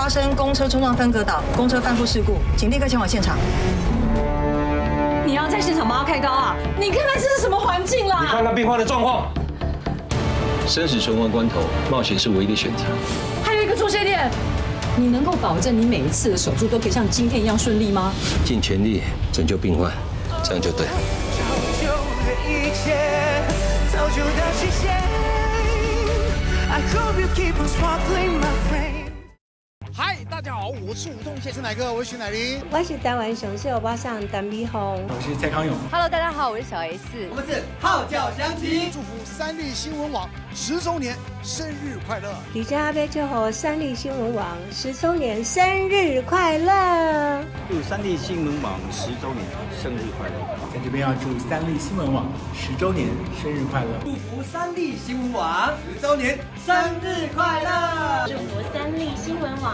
发生公车冲撞分隔岛，公车翻覆事故，请立刻前往现场。你要在现场帮他开刀啊？你看看这是什么环境啦？你看看病患的状况。生死存亡关头，冒险是唯一的选择。还有一个注射点，你能够保证你每一次的手术都可以像今天一样顺利吗？尽全力拯救病患，这样就对。我是吴宗宪，是哪个？我是徐乃麟，我是台湾雄秀包上单碧红，我是蔡康永。Hello，大家好，我是小 S，我们是号角响起，祝福三立新闻网十周年生日快乐！李佳阿贝祝贺三立新闻网十周年生日快乐！祝三立新闻网十周年生日快乐！在这边要祝三立新闻网十周年生日快乐！祝福三立新闻网十周年生日快乐！